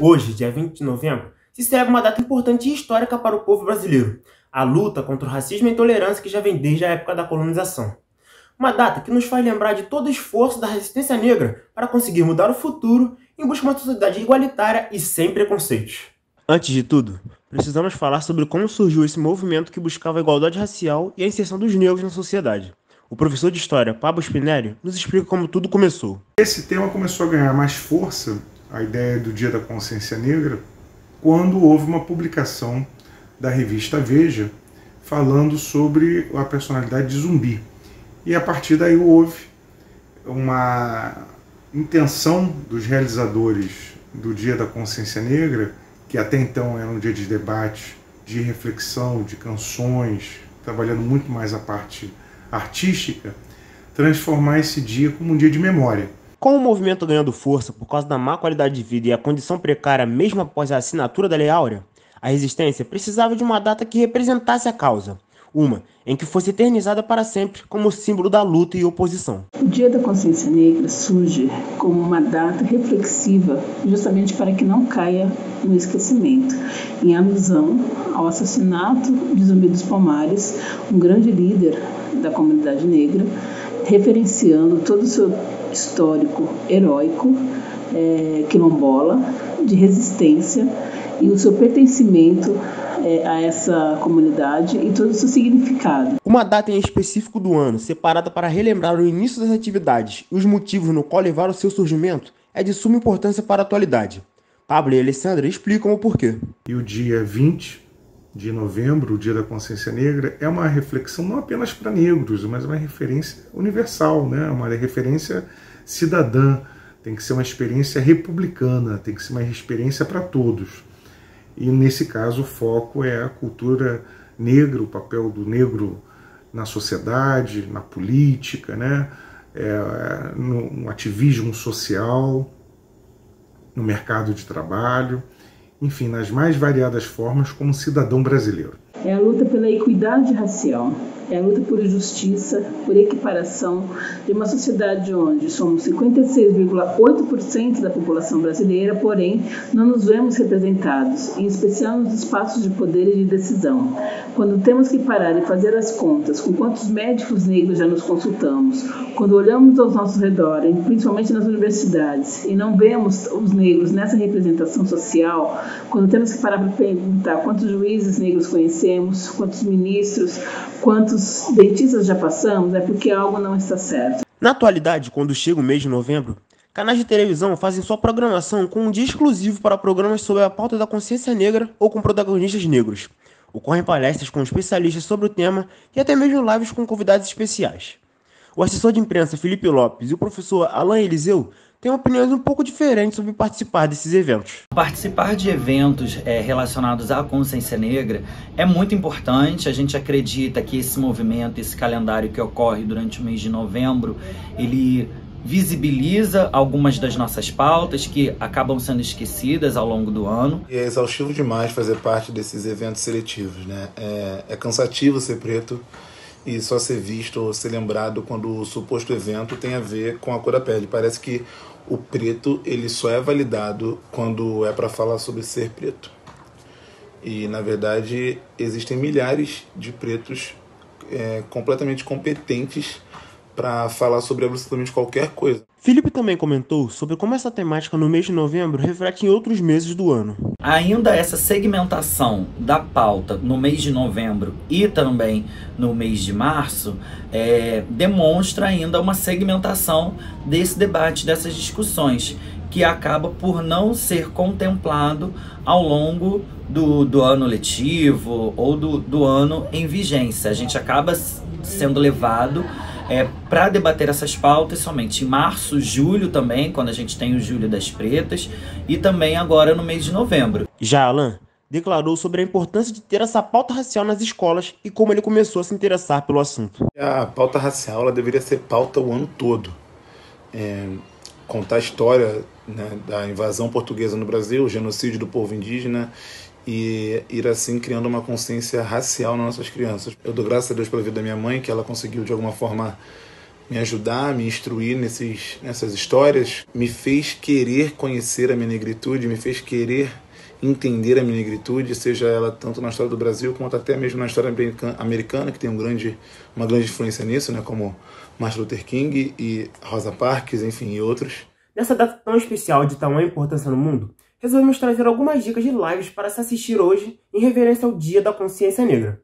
Hoje, dia 20 de novembro, se celebra uma data importante e histórica para o povo brasileiro, a luta contra o racismo e a intolerância que já vem desde a época da colonização. Uma data que nos faz lembrar de todo o esforço da resistência negra para conseguir mudar o futuro em busca de uma sociedade igualitária e sem preconceitos. Antes de tudo, precisamos falar sobre como surgiu esse movimento que buscava a igualdade racial e a inserção dos negros na sociedade. O professor de História, Pablo Spinelli, nos explica como tudo começou. Esse tema começou a ganhar mais força a ideia do Dia da Consciência Negra quando houve uma publicação da revista Veja falando sobre a personalidade de Zumbi. E a partir daí houve uma intenção dos realizadores do Dia da Consciência Negra, que até então era um dia de debate, de reflexão, de canções, trabalhando muito mais a parte artística, transformar esse dia como um dia de memória. Com o movimento ganhando força por causa da má qualidade de vida e a condição precária mesmo após a assinatura da Lei Áurea, a resistência precisava de uma data que representasse a causa, uma em que fosse eternizada para sempre como símbolo da luta e oposição. O Dia da Consciência Negra surge como uma data reflexiva, justamente para que não caia no esquecimento, em alusão ao assassinato de Zumbi dos Palmares, um grande líder da comunidade negra, referenciando todo o seu histórico heróico, é, quilombola, de resistência e o seu pertencimento é, a essa comunidade e todo o seu significado. Uma data em específico do ano, separada para relembrar o início das atividades e os motivos no qual levaram seu surgimento, é de suma importância para a atualidade. Pablo e Alessandra explicam o porquê. E o dia 20 de novembro, o Dia da Consciência Negra, é uma reflexão não apenas para negros, mas uma referência universal, né? uma referência cidadã, tem que ser uma experiência republicana, tem que ser uma experiência para todos. E nesse caso o foco é a cultura negra, o papel do negro na sociedade, na política, né? É, no, no ativismo social, no mercado de trabalho, enfim, nas mais variadas formas como cidadão brasileiro. É a luta pela equidade racial, é a luta por justiça, por equiparação de uma sociedade onde somos 56,8% da população brasileira, porém não nos vemos representados, em especial nos espaços de poder e de decisão. Quando temos que parar e fazer as contas com quantos médicos negros já nos consultamos, quando olhamos ao nosso redor, principalmente nas universidades, e não vemos os negros nessa representação social, quando temos que parar para perguntar quantos juízes negros conhecemos, quantos ministros, quantos quantos dentistas já passamos é porque algo não está certo. Na atualidade, quando chega o mês de novembro, canais de televisão fazem sua programação com um dia exclusivo para programas sobre a pauta da consciência negra ou com protagonistas negros. Ocorrem palestras com especialistas sobre o tema e até mesmo lives com convidados especiais. O assessor de imprensa Felipe Lopes e o professor Alain Eliseu têm opiniões um pouco diferentes sobre participar desses eventos. Participar de eventos é, relacionados à consciência negra é muito importante. A gente acredita que esse movimento, esse calendário que ocorre durante o mês de novembro, ele visibiliza algumas das nossas pautas que acabam sendo esquecidas ao longo do ano. E é exaustivo demais fazer parte desses eventos seletivos, né? É, é cansativo ser preto e só ser visto ou ser lembrado quando o suposto evento tem a ver com a cor da pele. Parece que o preto ele só é validado quando é para falar sobre ser preto. E na verdade existem milhares de pretos é, completamente competentes para falar sobre absolutamente qualquer coisa. Felipe também comentou sobre como essa temática no mês de novembro reflete em outros meses do ano. Ainda essa segmentação da pauta no mês de novembro e também no mês de março é, demonstra ainda uma segmentação desse debate, dessas discussões, que acaba por não ser contemplado ao longo do, do ano letivo ou do, do ano em vigência. A gente acaba sendo levado é, para debater essas pautas somente em março, julho também, quando a gente tem o Julho das Pretas, e também agora no mês de novembro. Já Alain declarou sobre a importância de ter essa pauta racial nas escolas e como ele começou a se interessar pelo assunto. A pauta racial ela deveria ser pauta o ano todo. É, contar a história né, da invasão portuguesa no Brasil, o genocídio do povo indígena e ir assim criando uma consciência racial nas nossas crianças. Eu dou graças a Deus pela vida da minha mãe, que ela conseguiu de alguma forma me ajudar, me instruir nesses, nessas histórias, me fez querer conhecer a minha negritude, me fez querer entender a minha negritude, seja ela tanto na história do Brasil quanto até mesmo na história americana, que tem um grande, uma grande influência nisso, né, como Martin Luther King e Rosa Parks, enfim, e outros. Nessa data tão especial de tamanha importância no mundo, resolvemos trazer algumas dicas de lives para se assistir hoje em reverência ao Dia da Consciência Negra.